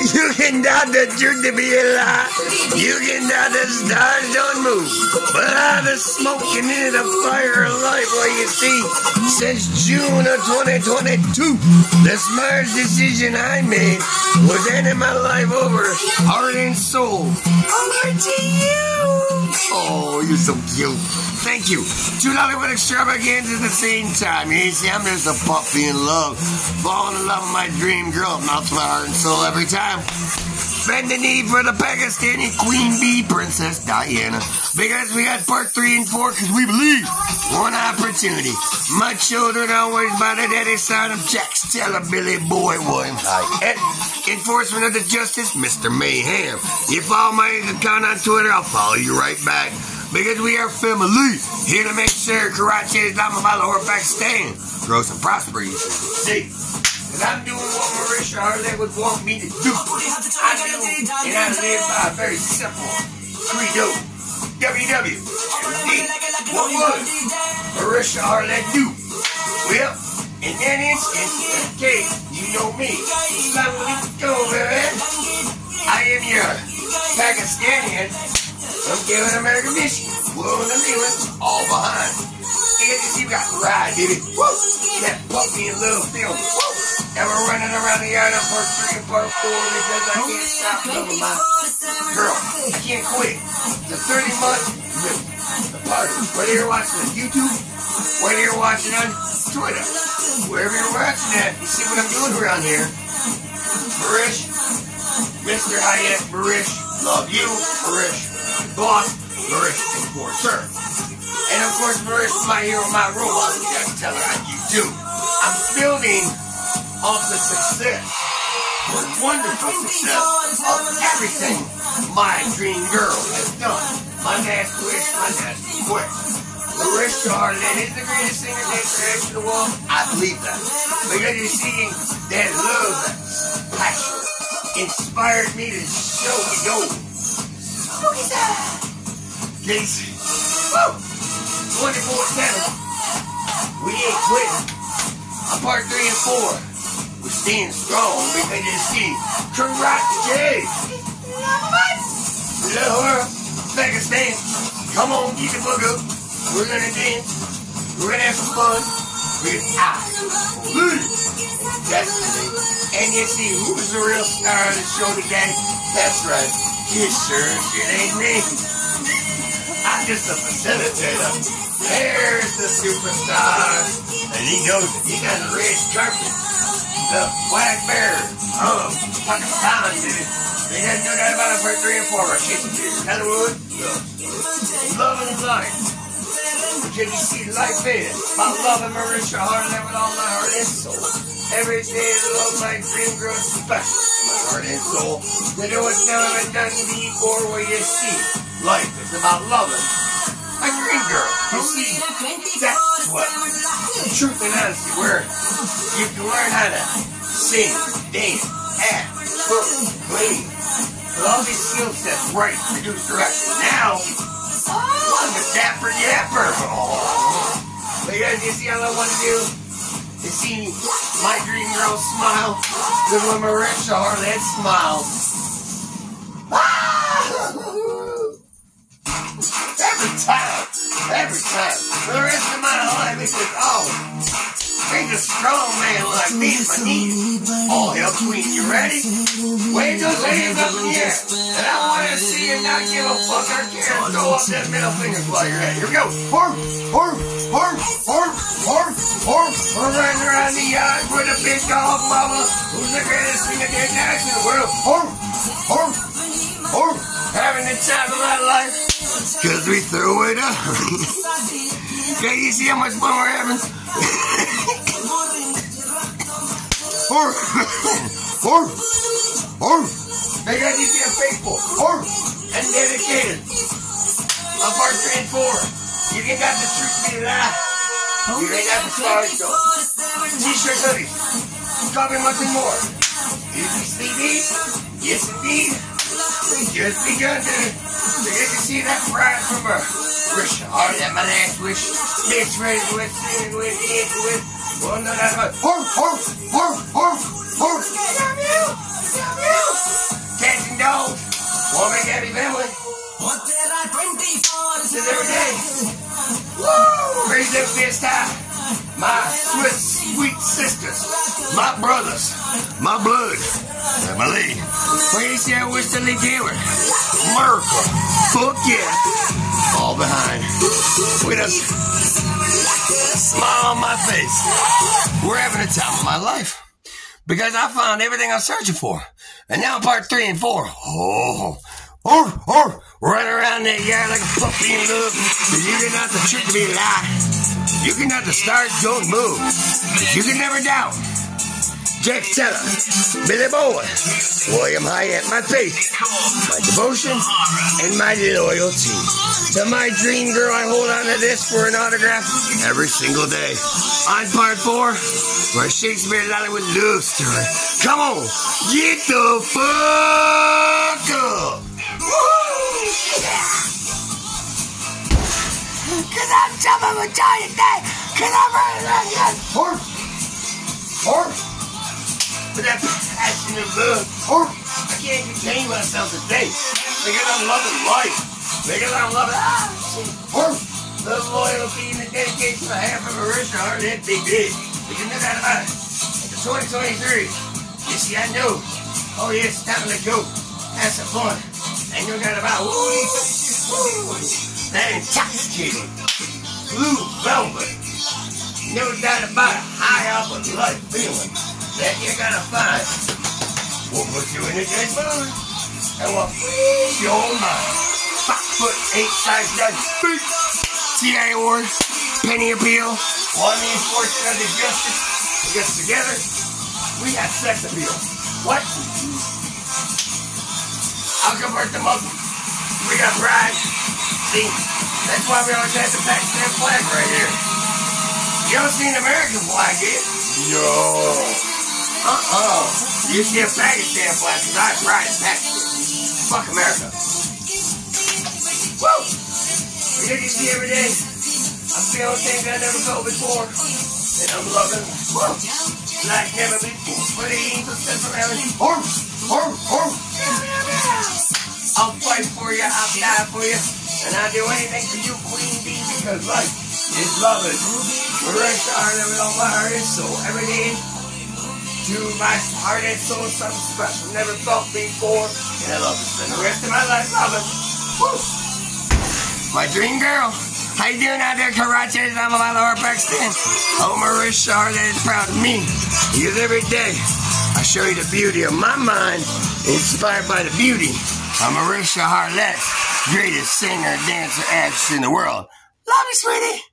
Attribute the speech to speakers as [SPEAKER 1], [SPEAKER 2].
[SPEAKER 1] You can doubt the truth to be a lie. You can doubt the stars don't move. But out of smoke and the fire of life, well, you see, since June of 2022, the smartest decision I made was ending my life over heart and soul. Over to you. Oh, you're so cute. Thank you. Two Hollywood extravaganza at the same time. You see, I'm just a puppy in love. Falling in love with my dream girl. Melts my heart and soul every time. Bend the knee for the Pakistani Queen Bee Princess Diana. Because we got part three and four because we believe one opportunity. My children always by the daddy side of Jax Teller Billy Boy. And enforcement of the justice, Mr. Mayhem. You follow my account on Twitter, I'll follow you right back. Because we are family. Here to make sure Karachi is not my lower Pakistan. Grow some prosper, you see. I'm doing what Mehwish Hayat would want me to do. I do, and I live by a very simple credo. WW. What would Mehwish Hayat do? Well, in that instance, okay, you know me. Go, baby. I am your Pakistani from Galen American Michigan. Whoa, the Leland, all behind. And you see, we got ride, baby. Woo! That puppy and little film. Woo! And we're running around the yard on part three and part four because I can't stop loving my girl. I can't quit. The 30 month the party. Whether you're watching on YouTube, whether you're watching on Twitter, wherever you're watching at, you see what I'm doing around here. Mehwish, Mr. Hayek, Mehwish, love you, Mehwish, boss, Mehwish, sir, And of course, Mehwish is my hero, my role model. You gotta tell her how you do. I'm building of the success, the wonderful success of everything my dream girl has done. My dad's wish, my dad's wish. Larissa Charlin is the greatest singer dancer in the world. I believe that. Because you see that love, passion, inspired me to show the gold. Who is that! Casey. Woo! 24 7. We ain't quitting. I'm part 3 and 4. Staying strong because you see karate. Love her, make her stand. Come on, get the fuck up. We're gonna dance. We're gonna have some fun. With I. That's it. And you see who's the real star of the show today? That's right. It sure it ain't me. I'm just a facilitator. There's the superstar. And he knows it. He got a red carpet. The flag bearer of Pakistan did it. They didn't know that about it for three and four. Hollywood. Love and life. Can you see life is? My love and Marisha with all my heart and soul. Every day the love my dream grows special. My heart and soul. They know it's never been done before where you see. Life is about loving. My dream girl. You see, that's what truth and honesty where you can learn how to sing, dance, act, cook, clean. With all these skill sets, right, produce, direct. Now, I'm a dapper yapper. Oh. Because you see all I want to do is see my dream girl smile. Then when Mehwish Hayat smiles. Strong man like me in my knees. All hell queen, you ready? Wave those hands up in the air. And I want to see you not give a fuck or care. Throw up that middle finger while you're at it. Here we go. Horn, horn, horn, horn, horn, horn. We're running around the yard with a big dog mama who's the greatest singer in the world. Horn, horn, horn. Having the time of my life. Cause we threw it up. Can you see how much fun we're having? Horn, horn, horn. They got you be faithful, horn, and dedicated. On part three and four, you the truth to be a lie. You ain't got the stars though. T-shirt hoodies, copy nothing more. Easy CDs, yes indeed. Just begun to, to get to see that bride from her. Wish hard at my last wish. Mixed ready with, singing with, one night at a dogs. Happy family. What did I bring? This is every day. Woo! Crazy little fiesta. My sweet sisters. My brothers. My blood. And my lead. Crazy, I wish to live. America. Fuck yeah behind. With a smile on my face. We're having a time of my life because I found everything I'm searching for. And now part three and four. Oh, or, or, run around that yard like a puppy in love. You get out the trick to be lie. You can have the stars don't move. You can never doubt. Jack Teller, Billy Boy, William Hyatt, my faith, my devotion, and my loyalty. To my dream girl, I hold on to this for an autograph every single day. On part four, where Shakespeare Hollywood love story. Come on, get the fuck up! Cause I'm jumping with giant day! Cause I'm running like that horse! Horse! That passion and love. I can't contain myself today. Because I'm loving life. Because I'm loving ah. Horse! The loyalty and the dedication I have for Marissa are that big big. Because no doubt about it. It's 2023. You see, I know. Oh yeah, it's time to go. That's the fun. Ain't no doubt about it. Woo! Woo! That intoxicating. Blue velvet. No doubt about it. High off of life feeling that you're gonna find. We'll put you in a dead mood. And we'll freeze your mind. Five foot eight size nut. Big. TI award. Penny appeal. One the enforcement of the justice. Because together, we have sex appeal. What? I'll convert the Muslim. We got pride. See, that's why we always have the Pakistan flag right here. You don't see an American flag yet? No. Uh-uh. You see a Pakistan flag because I in Pakistan. Fuck America. Woo! Here you see every day. I'm feeling things I never felt before. And I'm loving, woo, like never before. But it ain't so simple, Horse, horse, horse. I'll fight for you, I'll die for you, and I'll do anything for you, Queen Bee, because life is loving. Rest heart of all my heart and soul every day. To my heart and soul, something special never felt before, and I love it. Spend the rest of my life loving. Woo! My dream girl. How you doing out there, Karachi? I'm about Laura Paxton. Oh, Mehwish Hayat is proud of me. Because every day I show you the beauty of my mind, inspired by the beauty I'm Mehwish Hayat, greatest singer, dancer, actress in the world. Love you, sweetie.